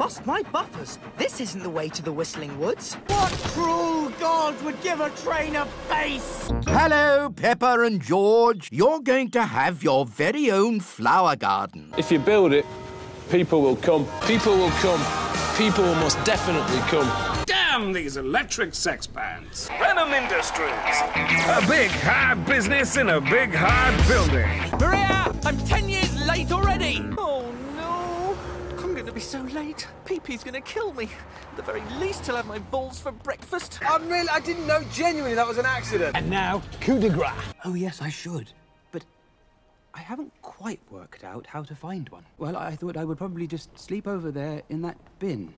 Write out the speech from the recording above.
bust my buffers. This isn't the way to the Whistling Woods. What cruel god would give a train a face? Hello, Peppa and George. You're going to have your very own flower garden. If you build it, people will come. People will come. People will most definitely come. Damn these electric sex bands. Reynholm Industries. A big, hard business in a big, hard building. I'm going to be so late. Pee-Pee's going to kill me. At the very least, he'll have my balls for breakfast. I'm really, I didn't know genuinely that was an accident. And now, coup de grace. Oh, yes, I should. But I haven't quite worked out how to find one. Well, I thought I would probably just sleep over there in that bin.